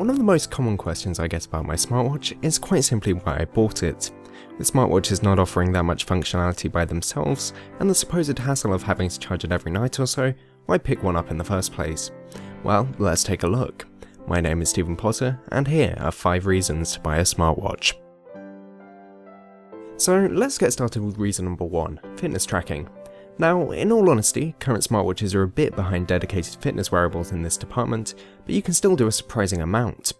One of the most common questions I get about my smartwatch is quite simply why I bought it. With smartwatches not offering that much functionality by themselves, and the supposed hassle of having to charge it every night or so, why pick one up in the first place? Well, let's take a look. My name is Stephen Potter, and here are 5 reasons to buy a smartwatch. So let's get started with reason number 1, fitness tracking. Now, in all honesty, current smartwatches are a bit behind dedicated fitness wearables in this department, but you can still do a surprising amount.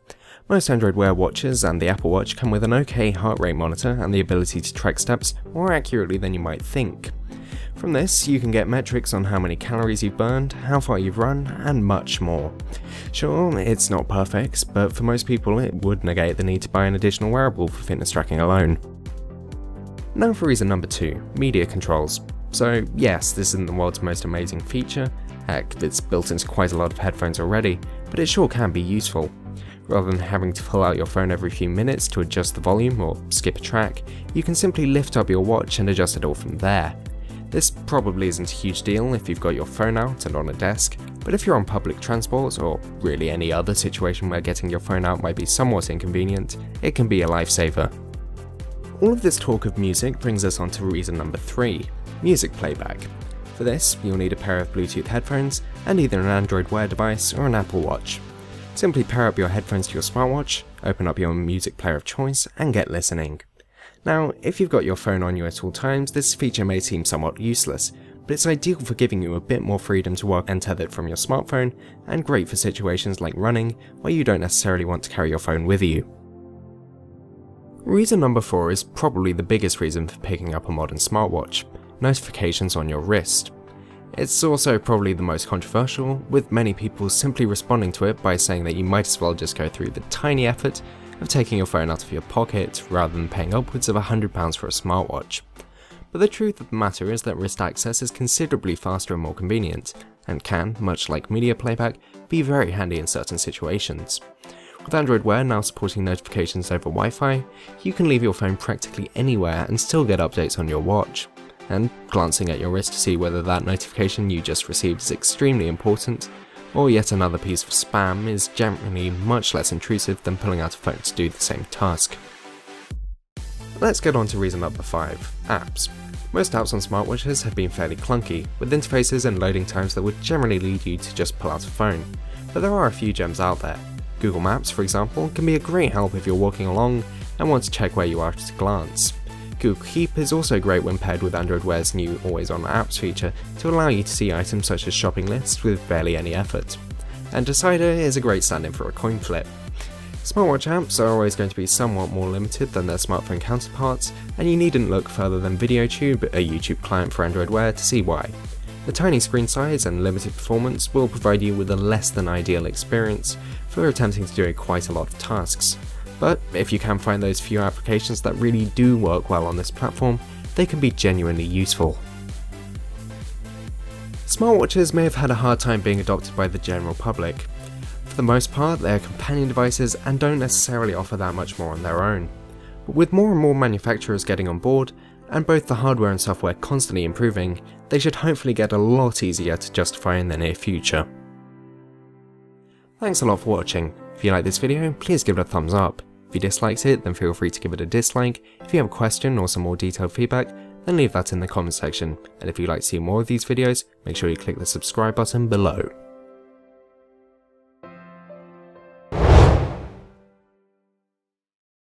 Most Android Wear watches and the Apple Watch come with an okay heart rate monitor and the ability to track steps more accurately than you might think. From this, you can get metrics on how many calories you've burned, how far you've run, and much more. Sure, it's not perfect, but for most people it would negate the need to buy an additional wearable for fitness tracking alone. Now for reason number 2, media controls. So yes, this isn't the world's most amazing feature, heck, it's built into quite a lot of headphones already, but it sure can be useful. Rather than having to pull out your phone every few minutes to adjust the volume or skip a track, you can simply lift up your watch and adjust it all from there. This probably isn't a huge deal if you've got your phone out and on a desk, but if you're on public transport or really any other situation where getting your phone out might be somewhat inconvenient, it can be a lifesaver. All of this talk of music brings us on to reason number 3, music playback. For this, you'll need a pair of Bluetooth headphones and either an Android Wear device or an Apple Watch. Simply pair up your headphones to your smartwatch, open up your music player of choice, and get listening. Now, if you've got your phone on you at all times, this feature may seem somewhat useless, but it's ideal for giving you a bit more freedom to work untethered from your smartphone, and great for situations like running, where you don't necessarily want to carry your phone with you. Reason number 4 is probably the biggest reason for picking up a modern smartwatch, notifications on your wrist. It's also probably the most controversial, with many people simply responding to it by saying that you might as well just go through the tiny effort of taking your phone out of your pocket rather than paying upwards of £100 for a smartwatch. But the truth of the matter is that wrist access is considerably faster and more convenient, and can, much like media playback, be very handy in certain situations. With Android Wear now supporting notifications over Wi-Fi, you can leave your phone practically anywhere and still get updates on your watch. And glancing at your wrist to see whether that notification you just received is extremely important, or yet another piece of spam is generally much less intrusive than pulling out a phone to do the same task. Let's get on to reason number 5, apps. Most apps on smartwatches have been fairly clunky, with interfaces and loading times that would generally lead you to just pull out a phone, but there are a few gems out there. Google Maps, for example, can be a great help if you're walking along and want to check where you are at a glance. Google Keep is also great when paired with Android Wear's new Always On Apps feature to allow you to see items such as shopping lists with barely any effort. And Decider is a great stand-in for a coin flip. Smartwatch apps are always going to be somewhat more limited than their smartphone counterparts, and you needn't look further than VideoTube, a YouTube client for Android Wear, to see why. The tiny screen size and limited performance will provide you with a less than ideal experience for attempting to do quite a lot of tasks, but if you can find those few applications that really do work well on this platform, they can be genuinely useful. Smartwatches may have had a hard time being adopted by the general public. For the most part, they are companion devices and don't necessarily offer that much more on their own. But with more and more manufacturers getting on board, and both the hardware and software constantly improving, they should hopefully get a lot easier to justify in the near future. Thanks a lot for watching. If you like this video, please give it a thumbs up. If you disliked it, then feel free to give it a dislike. If you have a question or some more detailed feedback, then leave that in the comment section. And if you'd like to see more of these videos, make sure you click the subscribe button below.